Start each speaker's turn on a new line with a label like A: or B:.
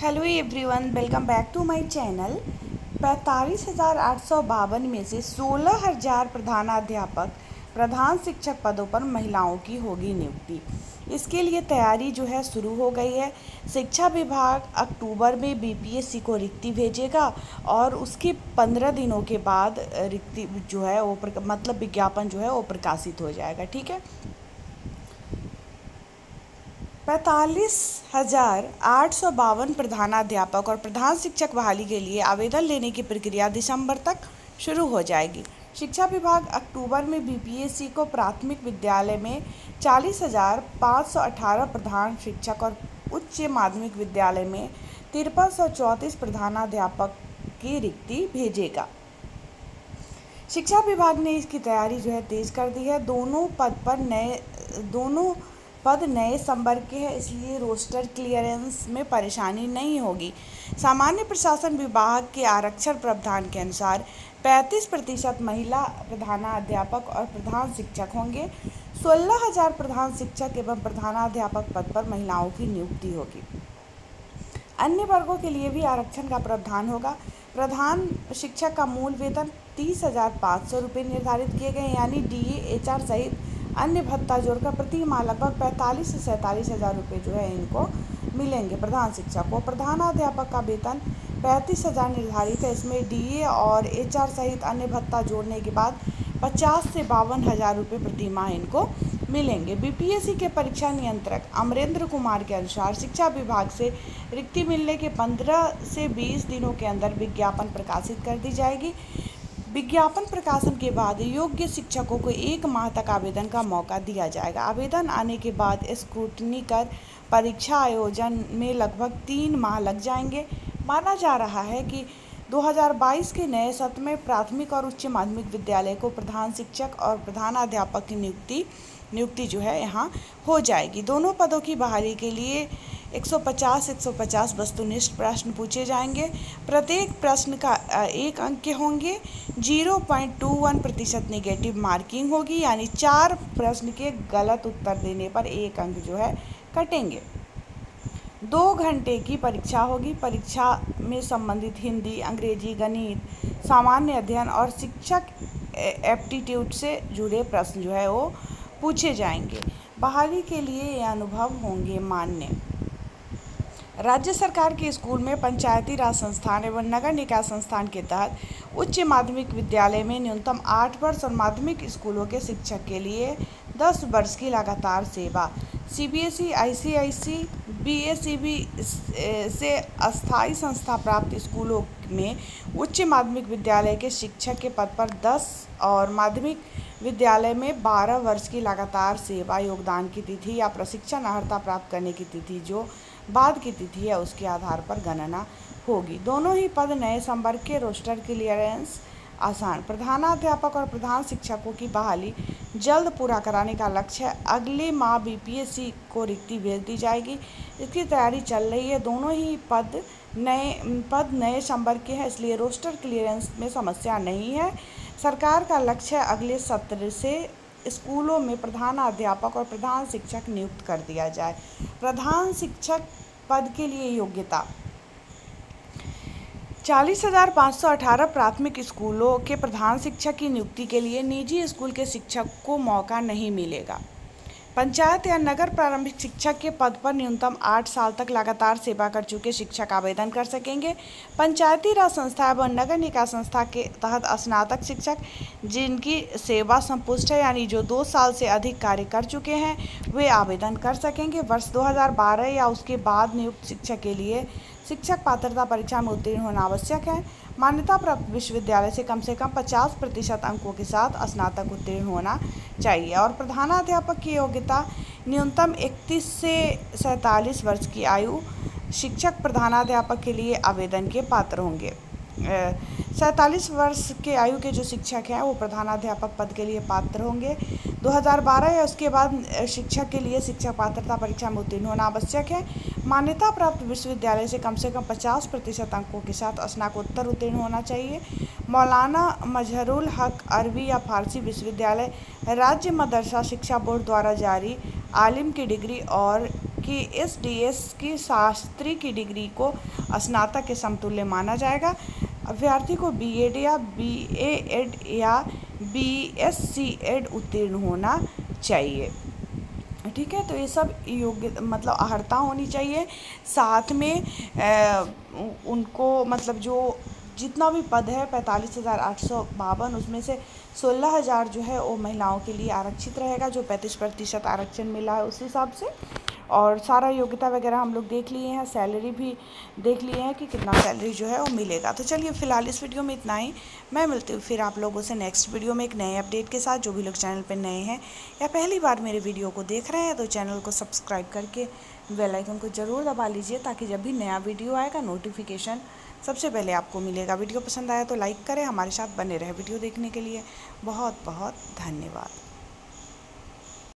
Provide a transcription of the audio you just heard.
A: Hello everyone welcome back to my channel पैंतालीस हज़ार आठ सौ बावन में से सोलह हज़ार प्रधानाध्यापक, प्रधान शिक्षक पदों पर महिलाओं की होगी नियुक्ति। इसके लिए तैयारी जो है शुरू हो गई है। शिक्षा विभाग अक्टूबर में बीपीएससी को रिक्ति भेजेगा और उसके पंद्रह दिनों के बाद रिक्ति जो है वो मतलब विज्ञापन जो है वो प्रकाशित हो जाएगा, ठीक है? पैंतालीस हज़ार आठ सौ बावन प्रधानाध्यापक और प्रधान शिक्षक बहाली के लिए आवेदन लेने की प्रक्रिया दिसंबर तक शुरू हो जाएगी। शिक्षा विभाग अक्टूबर में बीपीएससी को प्राथमिक विद्यालय में चालीस हज़ार पाँच सौ अठारह प्रधान शिक्षक और उच्च माध्यमिक विद्यालय में तिरपन सौ चौंतीस प्रधानाध्यापक की रिक्ति भेजेगा। शिक्षा विभाग ने इसकी तैयारी जो है तेज कर दी है। दोनों पद पर नए, दोनों पद नए संवर्ग के हैं, इसलिए रोस्टर क्लियरेंस में परेशानी नहीं होगी। सामान्य प्रशासन विभाग के आरक्षण प्रावधान के अनुसार 35 प्रतिशत महिला प्रधानाध्यापक और प्रधान शिक्षक होंगे। सोलह हज़ार प्रधान शिक्षक एवं प्रधानाध्यापक पद पर महिलाओं की नियुक्ति होगी। अन्य वर्गों के लिए भी आरक्षण का प्रावधान होगा। प्रधान शिक्षक का मूल वेतन तीस हज़ार पाँच सौ रुपये निर्धारित किए गए यानी डी एच आर सहित अन्य भत्ता जोड़कर प्रति माह लगभग पैंतालीस से सैंतालीस हज़ार रुपये जो है इनको मिलेंगे प्रधान शिक्षक को। प्रधानाध्यापक का वेतन पैंतीस हज़ार निर्धारित है। इसमें डीए और एचआर सहित अन्य भत्ता जोड़ने के बाद पचास से बावन हज़ार रुपये प्रति माह इनको मिलेंगे। बीपीएससी के परीक्षा नियंत्रक अमरेंद्र कुमार के अनुसार शिक्षा विभाग से रिक्ति मिलने के 15 से 20 दिनों के अंदर विज्ञापन प्रकाशित कर दी जाएगी। विज्ञापन प्रकाशन के बाद योग्य शिक्षकों को एक माह तक आवेदन का मौका दिया जाएगा। आवेदन आने के बाद स्क्रूटनी कर परीक्षा आयोजन में लगभग तीन माह लग जाएँगे। माना जा रहा है कि 2022 के नए सत्र में प्राथमिक और उच्च माध्यमिक विद्यालय को प्रधान शिक्षक और प्रधानाध्यापक की नियुक्ति नियुक्ति जो है यहाँ हो जाएगी। दोनों पदों की बहाली के लिए 150 150 वस्तुनिष्ठ प्रश्न पूछे जाएँगे। प्रत्येक प्रश्न का एक अंक के होंगे। 0.21 प्रतिशत निगेटिव मार्किंग होगी, यानी चार प्रश्न के गलत उत्तर देने पर एक अंक जो है कटेंगे। दो घंटे की परीक्षा होगी। परीक्षा में संबंधित हिंदी, अंग्रेज़ी, गणित, सामान्य अध्ययन और शिक्षक एप्टीट्यूड से जुड़े प्रश्न जो है वो पूछे जाएँगे। बहाली के लिए ये अनुभव होंगे मान्य। राज्य सरकार के स्कूल में पंचायती राज संस्थान एवं नगर निकाय संस्थान के तहत उच्च माध्यमिक विद्यालय में न्यूनतम आठ वर्ष और माध्यमिक स्कूलों के शिक्षक के लिए दस वर्ष की लगातार सेवा। सीबीएसई, आईसीआईसी, बीएसईबी से अस्थायी संस्था प्राप्त स्कूलों में उच्च माध्यमिक विद्यालय के शिक्षक के पद पर 10 और माध्यमिक विद्यालय में 12 वर्ष की लगातार सेवा योगदान की तिथि या प्रशिक्षण अर्हता प्राप्त करने की तिथि जो बाद की तिथि है, उसके आधार पर गणना होगी। दोनों ही पद नए संवर्ग के रोस्टर क्लियरेंस आसान। प्रधानाध्यापक और प्रधान शिक्षकों की बहाली जल्द पूरा कराने का लक्ष्य है। अगले माह बीपीएससी को रिक्ति भेज दी जाएगी। इसकी तैयारी चल रही है। दोनों ही पद नए पद नए संवर्ग के हैं, इसलिए रोस्टर क्लियरेंस में समस्या नहीं है। सरकार का लक्ष्य अगले सत्र से स्कूलों में प्रधान अध्यापक और प्रधान शिक्षक नियुक्त कर दिया जाए। प्रधान शिक्षक पद के लिए योग्यता। चालीस हज़ार पाँच सौ अठारह प्राथमिक स्कूलों के प्रधान शिक्षक की नियुक्ति के लिए निजी स्कूल के शिक्षक को मौका नहीं मिलेगा। पंचायत या नगर प्रारंभिक शिक्षक के पद पर न्यूनतम आठ साल तक लगातार सेवा कर चुके शिक्षक आवेदन कर सकेंगे। पंचायती राज संस्था एवं नगर निकाय संस्था के तहत स्नातक शिक्षक, जिनकी सेवा संपुष्ट है, यानी जो दो साल से अधिक कार्य कर चुके हैं, वे आवेदन कर सकेंगे। वर्ष 2012 या उसके बाद नियुक्त शिक्षक के लिए शिक्षक पात्रता परीक्षा में उत्तीर्ण होना आवश्यक है। मान्यता प्राप्त विश्वविद्यालय से कम से कम 50 प्रतिशत अंकों के साथ स्नातक उत्तीर्ण होना चाहिए और प्रधानाध्यापक की योग्यता न्यूनतम 31 से सैंतालीस वर्ष की आयु शिक्षक प्रधानाध्यापक के लिए आवेदन के पात्र होंगे। सैंतालीस वर्ष के आयु के जो शिक्षक हैं, वो प्रधानाध्यापक पद के लिए पात्र होंगे। 2012 या उसके बाद शिक्षक के लिए शिक्षक पात्रता परीक्षा में उत्तीर्ण होना आवश्यक है। मान्यता प्राप्त विश्वविद्यालय से कम से कम 50 प्रतिशत अंकों के साथ स्नाकोत्तर उत्तीर्ण होना चाहिए। मौलाना मजहरुल हक अरबी या फारसी विश्वविद्यालय राज्य मदरसा शिक्षा बोर्ड द्वारा जारी आलिम की डिग्री और कि इस डीएस की शास्त्री की डिग्री को स्नातक के समतुल्य माना जाएगा। अभ्यर्थी को बीएड या बीएड या बीएससी एड उत्तीर्ण होना चाहिए। ठीक है तो ये सब योग्य मतलब अहर्ता होनी चाहिए। साथ में आ, उनको मतलब जो जितना भी पद है पैंतालीस हज़ार आठ सौ बावन उसमें से सोलह हज़ार जो है वो महिलाओं के लिए आरक्षित रहेगा जो पैंतीस प्रतिशत आरक्षण मिला है उस हिसाब से। और सारा योग्यता वगैरह हम लोग देख लिए हैं सैलरी भी देख लिए हैं कि कितना सैलरी जो है वो मिलेगा। तो चलिए फ़िलहाल इस वीडियो में इतना ही। मैं मिलती हूँ फिर आप लोगों से नेक्स्ट वीडियो में एक नए अपडेट के साथ। जो भी लोग चैनल पर नए हैं या पहली बार मेरे वीडियो को देख रहे हैं तो चैनल को सब्सक्राइब करके बेल आइकन को ज़रूर दबा लीजिए, ताकि जब भी नया वीडियो आएगा नोटिफिकेशन सबसे पहले आपको मिलेगा। वीडियो पसंद आया तो लाइक करें, हमारे साथ बने रहे वीडियो देखने के लिए। बहुत बहुत धन्यवाद।